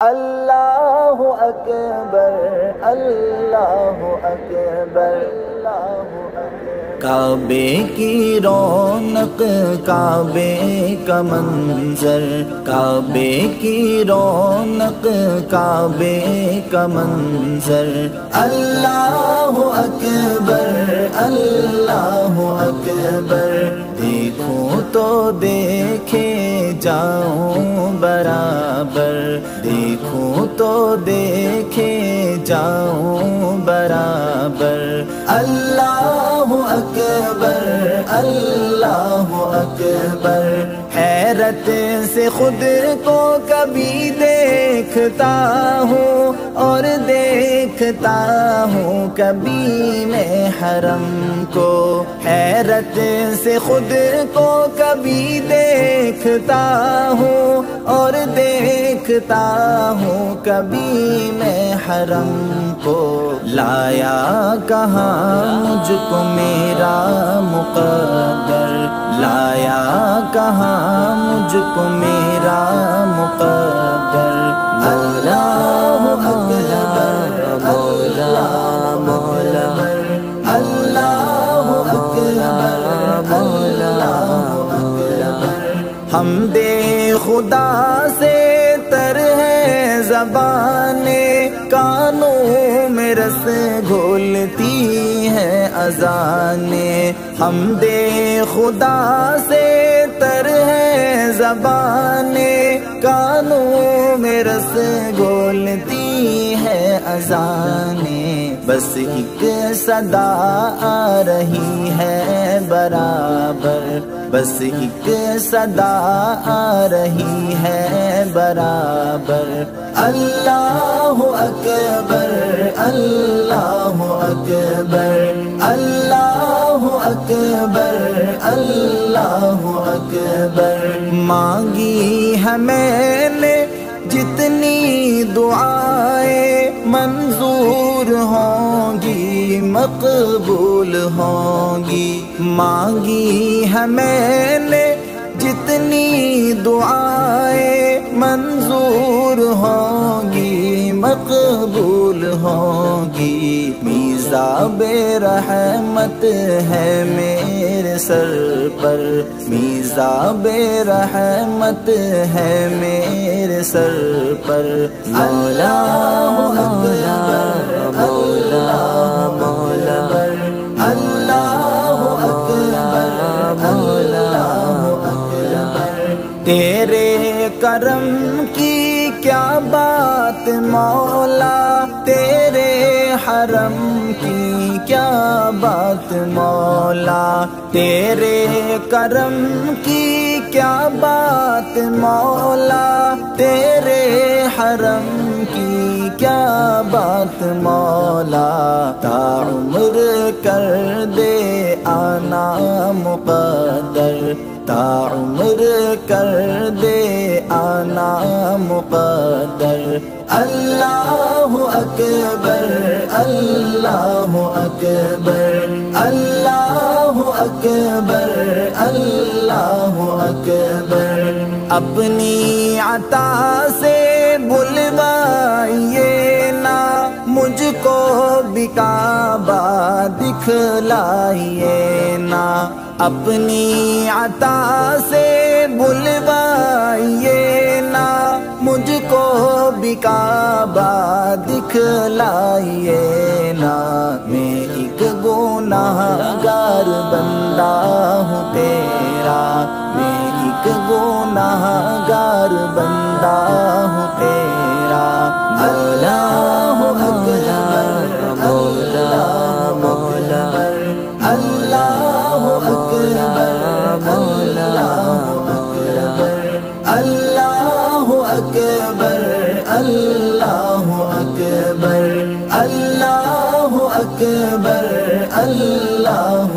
अल्लाह अकबर अल्लाह अकबर काबे की रौनक, काबे का मंजर, काबे की रौनक, काबे का मंजर। अल्लाह अकबर अल्लाह अकबर, देखो तो देखे जाऊँ बराबर। देखूँ तो देखे जाऊँ बराबर। अल्लाह अकबर अल्लाह अकबर हैरत से खुद को कभी देखता हूँ और देखता हूँ कभी मैं हरम को। हैरत से खुद को कभी देखता हूँ और देखता हूँ कभी मैं हरम को। लाया कहाँ मुझको मेरा मुकदर लाया कहाँ मुझको मेरा मुकदर मौला मौला मौला मौला अल्लाह अल्लाह हम दे खुदा से जबाने कानों में रस घोलती है अजाने। हम दे खुदा से तर है जबाने। कानों में रस घोलती है अजाने। बस एक सदा आ रही है। बराबर, बस एक सदा आ रही है बराबर। अल्लाह अकबर अल्लाह अकबर अल्लाह अकबर अल्लाह अकबर। मांगी है मैंने जितनी दुआएँ, मंजूर मकबूल होंगी। मांगी है मैंने जितनी दुआएँ, मंजूर होंगी, मकबूल होंगी। मीज़ा बेरहमत है मेरे सर पर मीज़ा बेरहमत है मेरे सर पर। मौला मौला तेरे करम की क्या बात मौला? तेरे हरम की क्या बात मौला? तेरे करम की क्या बात मौला? तेरे हरम की क्या बात मौला? ताउम्र कर दे आना मुकदर ताउम्र कर दे आना मुकदर अल्लाह अकबर अल्लाह अकबर अल्लाह अकबर अल्लाह अकबर। अपनी अता से बुलवाइए ना, मुझको बिकाबा दिखलाइए ना। अपनी अता से बुलवाइए ना, मुझको बिकाबा दिखलाइए ना। मैं एक गुनाहगार बंदा हूँ तेरा, मैं एक गुनाहगार बंदा हूँ तेरा। अकबर अल्लाह